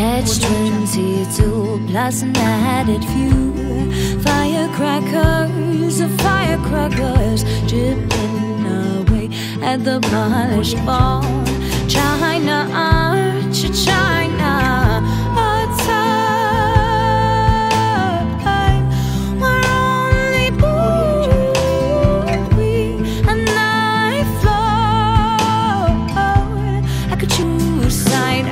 Hedge twenty-two plus an added few Firecrackers, firecrackers Dripping away at the polished ball. China arch, China Side